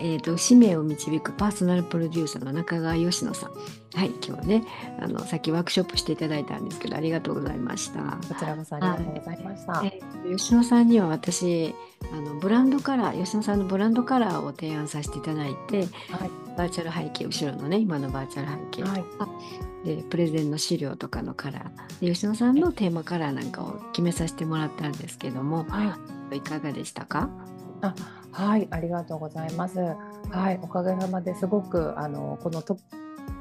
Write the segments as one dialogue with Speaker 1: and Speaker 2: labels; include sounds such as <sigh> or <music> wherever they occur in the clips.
Speaker 1: えーと、使命を導くパーソナルプロデューサーの中川佳乃さん。はい、今日ね、あのさっきワークショップしていただいたんですけど、ありがとうございました。
Speaker 2: こちらこそありがとうございました。
Speaker 1: 吉野さんには私、あのブランドカラー、吉野さんのブランドカラーを提案させていただいて、はい、バーチャル背景、後ろのね、今のバーチャル背景、はい、でプレゼンの資料とかのカラーで、吉野さんのテーマカラーなんかを決めさせてもらったんですけども、はい、いかがでしたか？
Speaker 2: あはい、ありがとうございます。はい、おかげさまですごくあのこの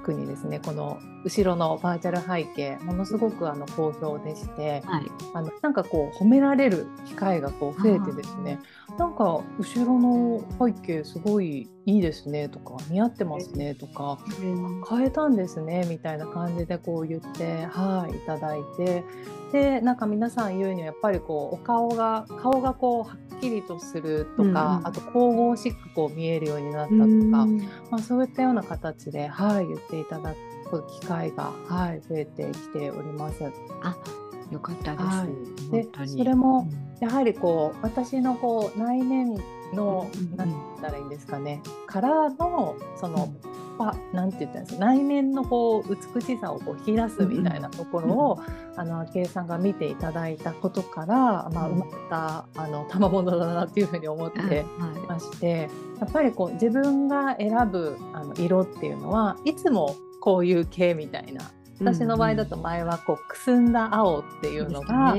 Speaker 2: トップにですねこの後ろのバーチャル背景ものすごくあの好評でして、はい、あのなんかこう褒められる機会がこう増えてですねなんか後ろの背景すごいいいですねとか似合ってますねとか、変えたんですねみたいな感じでこう言ってはいいただいてでなんか皆さん言うにはやっぱりこうお顔が顔がこうはっきりとするとか、うん、あと神々しくこう見えるようになったとか、うん、まあ、そういったような形で、はい、言っていただく機会が、はい、増えてきております。
Speaker 1: あよかったです。は
Speaker 2: い、でそれもやはりこう私のこう内面の、うん、なんて言ったらいいんですかね、からのその、ぱなんて言ったんですか内面のこう美しさをこう引き出すみたいなところを、うん、あの昭恵さんが見ていただいたことから、まあ、生まれたあの賜物だなっていうふうに思ってまして、やっぱりこう自分が選ぶあの色っていうのはいつもこういう系みたいな私の場合だと前はこうくすんだ青っていうのが、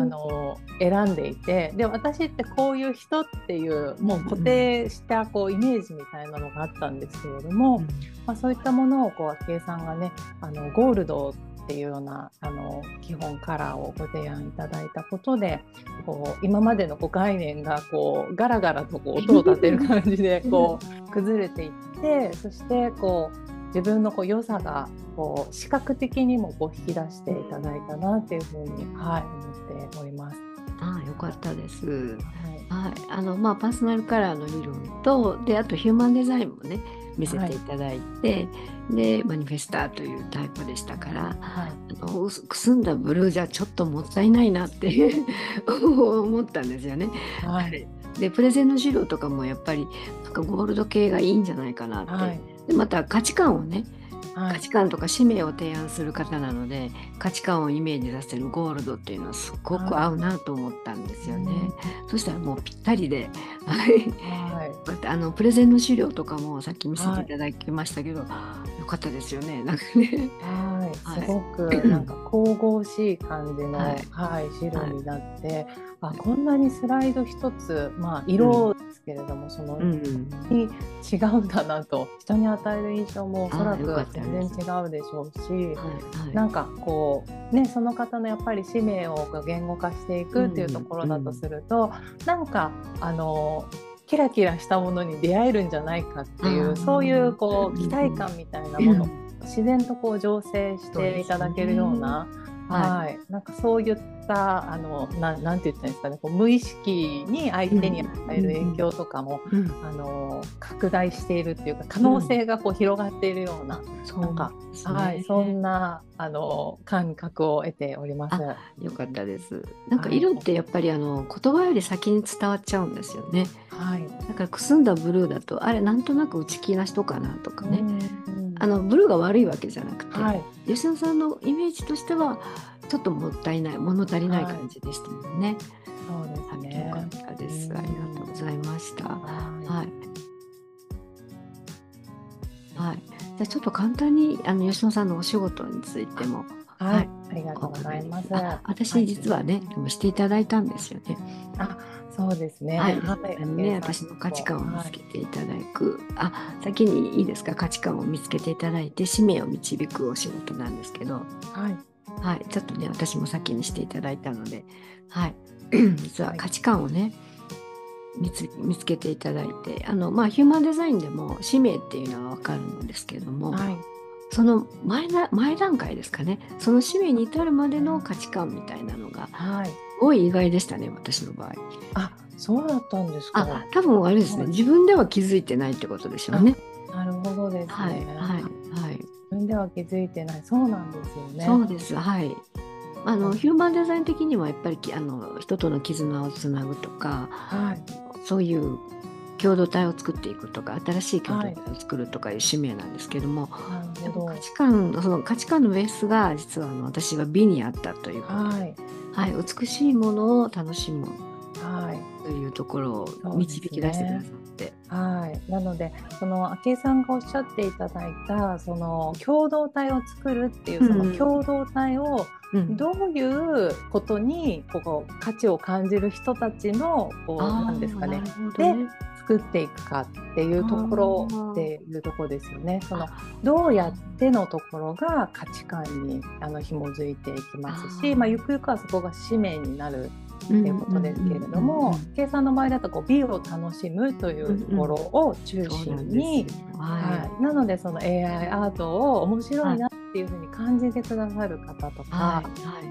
Speaker 2: あの選んでいてで私ってこういう人っていうもう固定したこうイメージみたいなのがあったんですけれども、まあ、そういったものをこう昭恵さんがねあのゴールドっていうようなあの基本カラーをご提案いただいたことでこう今までのこう概念がこうガラガラとこう音を立てる感じでこう崩れていってそしてこう自分のこう良さがこう視覚的にもこう引き出していただいたなっていうふうに、はい、思っております。
Speaker 1: ああよかったです。はい、はい、あのまあパーソナルカラーの理論とであとヒューマンデザインもね見せていただいて、はい、でマニフェスターというタイプでしたから、はい、あのくすんだブルーじゃちょっともったいないなって <laughs> 思ったんですよね。はい、でプレゼンの資料とかもやっぱりなんかゴールド系がいいんじゃないかなって。でまた価値観をね、はい、価値観とか使命を提案する方なので価値観をイメージさせるゴールドっていうのはすごく合うなと思ったんですよね。はい、そしたらもうぴったりで、はい、はい、あのプレゼンの資料とかもさっき見せていただきましたけど、よかったですよね。なんかね。
Speaker 2: はい、すごくなんか神々しい感じの、はい。資料になって、あこんなにスライド一つ、まあ、色ですけれども、うん、その、うん、に違うんだなと人に与える印象もおそらく全然違うでしょうし、はいはい、なんかこうねその方のやっぱり使命を言語化していくっていうところだとすると、うん、なんかあのキラキラしたものに出会えるんじゃないかっていうそういうこう期待感みたいなもの、自然とこう醸成していただけるような。はい、なんかそういったあのななんて言ったんですかねこう無意識に相手に与える影響とかも、うん、あの拡大しているっていうか可能性がこう広がっているような、うん、なんか、ね、はいそんなあの感覚を得ております。
Speaker 1: よかったです。なんか色ってやっぱりあの言葉より先に伝わっちゃうんですよね。はい。だからくすんだブルーだとあれなんとなく内気な人かなとかね。あのブルーが悪いわけじゃなくて、はい、吉野さんのイメージとしてはちょっともったいない物足りない感じでしたもんね。
Speaker 2: そうですね。
Speaker 1: よかったです。ありがとうございました。はい。はい。じゃあちょっと簡単にあの吉野さんのお仕事についても。
Speaker 2: はい、はい、ありがとうございます。
Speaker 1: 私実はね、でもしていただいたんですよね。
Speaker 2: あ、そうですね。
Speaker 1: はい、はい、ね、私の価値観を見つけていただく、はい、あ、先にいいですか、価値観を見つけていただいて、使命を導くお仕事なんですけど。はい。はい、ちょっとね私も先にしていただいたので、はい、<clears throat> 実は価値観をね、見つ見つけていただいてあの、まあ、ヒューマンデザインでも使命っていうのは分かるんですけども、はい、その前な前段階ですかね。その使命に至るまでの価値観みたいなのが、はい、すごい意外でしたね私の場合。
Speaker 2: あそうだったんですか？
Speaker 1: あ多分あれですね、はい、自分では気づいてないってことでしょうね。
Speaker 2: なるほどですね。はい、はい、はい分では気づいてない。そうなんですよね。
Speaker 1: そうです。はい。あの、ヒューマンデザイン的にはやっぱりあの人との絆をつなぐとか、はい、そういう共同体を作っていくとか新しい共同体を作るとかいう使命なんですけども、
Speaker 2: はい、
Speaker 1: 価値観その価値観のベースが実はあの私は美にあったということで、はい、はい、美しいものを楽しむ、はい、というところを導き出してくださって。
Speaker 2: はい、なのでその昭恵さんがおっしゃっていただいたその共同体を作るっていうその共同体をどういうことにこう価値を感じる人たちのこうなんですかね。で作っていくかっていうところっていうところですよね。そのどうやってのところが価値観にあの紐づいていきますし、まあ、ゆくゆくはそこが使命になるっていうことですけれども、計算の場合だとこう美を楽しむというところを中心に、はい、なのでその AI アートを面白いなっていうふうに感じてくださる方とか、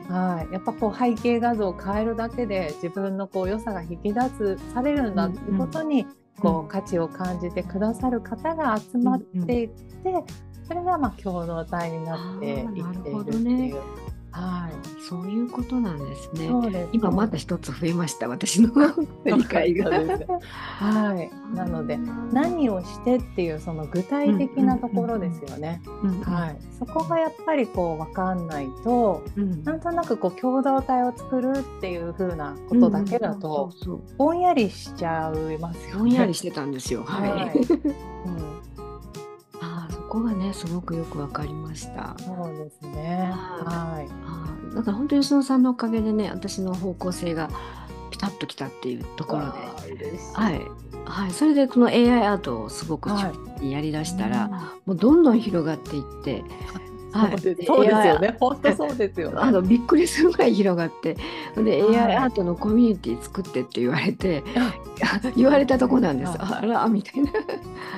Speaker 2: はい、やっぱこう背景画像を変えるだけで自分のこう良さが引き出すされるんだっていうことに、こう価値を感じてくださる方が集まっていって、それがまあ共同体になっていっているっていう。
Speaker 1: はい、そういうことなんですね。すね今また一つ増えました、私の理解が。
Speaker 2: はい、なので、何をしてっていうその具体的なところですよね。はい、そこがやっぱりこう分かんないと、うん、なんとなくこう共同体を作るっていう風なことだけだと、ぼんやりしちゃいますよね。
Speaker 1: ぼんやりしてたんですよ。はい。はい、うんこがねすごくよくわかりました。
Speaker 2: そうですね。は
Speaker 1: い。だから本当に吉野さんのおかげでね私の方向性がピタッときたっていうところで、はい、はい、それでこの AI アートをすごくやりだしたら、はい、もうどんどん広がっていって。
Speaker 2: はい、そうですよね。本当そうですよね。
Speaker 1: あのびっくりするぐらい広がって、で、はい、AI アートのコミュニティ作ってって言われて、<laughs> 言われたとこなんです。あらみたいな。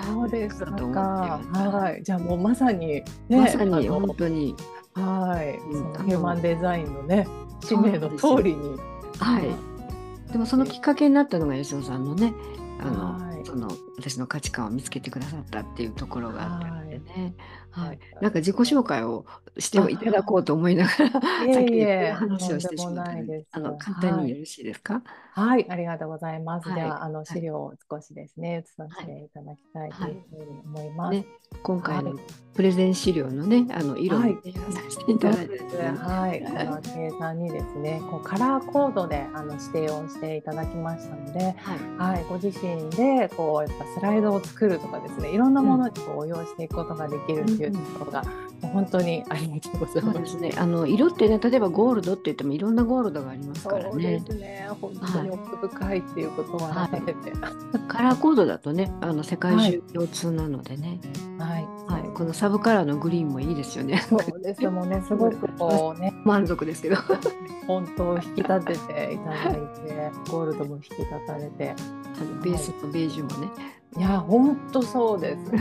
Speaker 2: そうですか。はい。じゃあもうまさに、ね、
Speaker 1: まさに本当に。
Speaker 2: はい。うん、ヒューマンデザインのね、使命の通りに。
Speaker 1: はい。でもそのきっかけになったのが吉野さんのね、あの、その私の価値観を見つけてくださったっていうところがあったのでね。はい、なんか自己紹介をしていただこうと思いながら、<laughs> 先に話をしてしまったあの簡単によろしいですか？
Speaker 2: はい、ありがとうございます。ではあの資料を少しですね、映させていただきたいというふうに思います。ね、
Speaker 1: 今回のプレゼン資料のね、あの色を、ね、させていただいて、
Speaker 2: はい、あの計算にですね、こうカラーコードであの指定をしていただきましたので、はい、ご自身でこうやっぱスライドを作るとかですね、いろんなものに応用していくことができるっていうところが、本当にありがとうございます。ね、
Speaker 1: あの色ってね、例えばゴールドって言ってもいろんなゴールドがありますからね。そう
Speaker 2: ですね、本当に奥深いっていうことは改めて、はい、
Speaker 1: カラーコードだとね、あの世界中共通なのでね。はい、はい、このサブカラーのグリーンもいいですよね。
Speaker 2: そうですもんね、すごくこうね、
Speaker 1: 満足ですけど。
Speaker 2: 本当を引き立てていただいて、ゴールドも引き立たれて、
Speaker 1: あのベースとベージュもね。
Speaker 2: いや、本当そうです。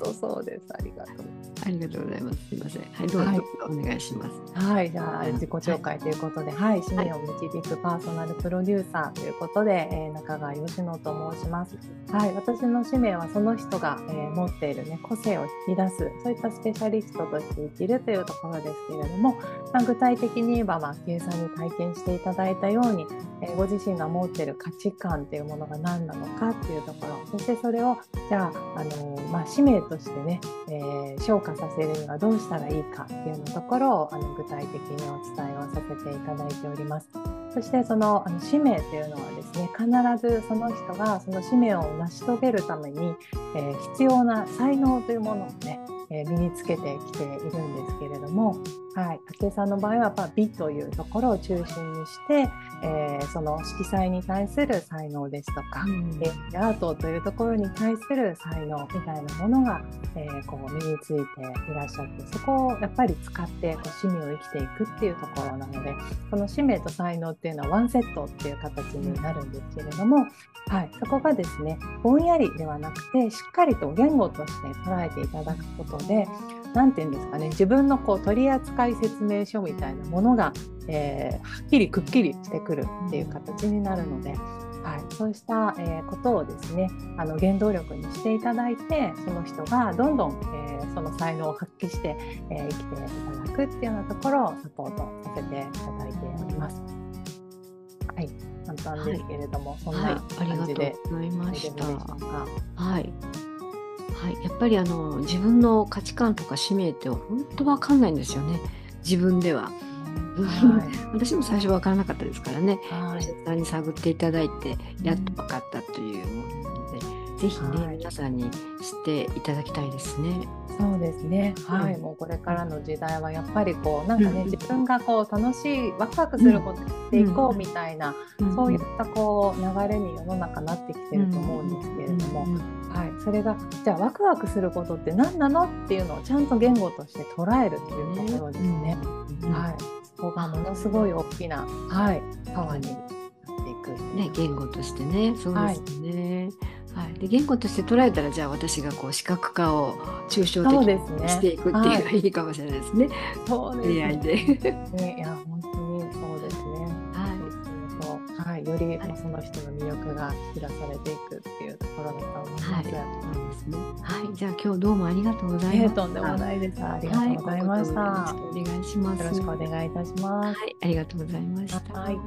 Speaker 2: 本当そうです。ありがとう。
Speaker 1: ありがとうございます。すみません。はい、どうぞ、はい、お願いします。
Speaker 2: はい、じゃあ自己紹介ということで、はい、使命を導くパーソナルプロデューサーということで、えー、中川佳乃と申します。はい、私の使命はその人が、えー、持っているね個性を引き出す、そういったスペシャリストとして生きるというところですけれども、まあ、具体的に言えば、まあ、さんに体験していただいたように、えー、ご自身が持っている価値観っていうものが何なのかっていうところ、そしてそれをじゃあ、あのまあ、使命としてね、えー、消化させるにはどうしたらいいかっていうのところをあの具体的にお伝えをさせていただいております。そしてそのあの使命というのはですね必ずその人がその使命を成し遂げるために、えー、必要な才能というものをね、えー、身につけてきているんですけれどもはい、武井さんの場合はやっぱ美というところを中心にして、えー、その色彩に対する才能ですとか、うん、アートというところに対する才能みたいなものが、えー、こう身についていらっしゃってそこをやっぱり使ってこう使命を生きていくっていうところなのでこの使命と才能っていうのはワンセットっていう形になるんですけれども、はい、そこがですねぼんやりではなくてしっかりと言語として捉えていただくことで何て言うんですかね自分のこう取扱説明書みたいなものが、えー、はっきりくっきりしてくるっていう形になるので。はい、そうした、えー、ことをですねあの原動力にしていただいてその人がどんどん、えー、その才能を発揮して、えー、生きていただくっていうようなところをサポートさせていただいております。はい簡単ですけれども、はい、そんな感じで、はい、
Speaker 1: ました。はい。はい、やっぱりあの自分の価値観とか使命って本当わかんないんですよね。自分では。はい、<laughs> 私も最初分からなかったですからね、はい、に探っていただいてやっと分かったというぜひね、はい、皆さんに知っていただきたいですね。
Speaker 2: そうですね。はい、うん、もうこれからの時代はやっぱりこうなんかね、うん、自分がこう楽しいワクワクすることしていこうみたいな、うん、そういったこう流れに世の中なってきてると思うんですけれども、はい、それがじゃあワクワクすることって何なのっていうのをちゃんと言語として捉えるっていうところですね。はい、そこがものすごい大きなはい。パワーになっていく。
Speaker 1: ね、言語としてね、そうですね。はいはい、で言語として捉えたらじゃあ私がこう視覚化を抽象的にしていくっていうのがいいかもしれないですね。
Speaker 2: そうですね。
Speaker 1: AI で。
Speaker 2: ね、いや本当にそうですね。はい。そうはいより、はい、その人の魅力が引き出されていくっていうところだと思います。はい、そうですね。
Speaker 1: はい。じゃあ今日どうもありがとうございます。
Speaker 2: とんでもないです。ありがとうございました。
Speaker 1: よろしくお願いします。
Speaker 2: よろしくお願いいたします。
Speaker 1: はい。ありがとうございました。はい。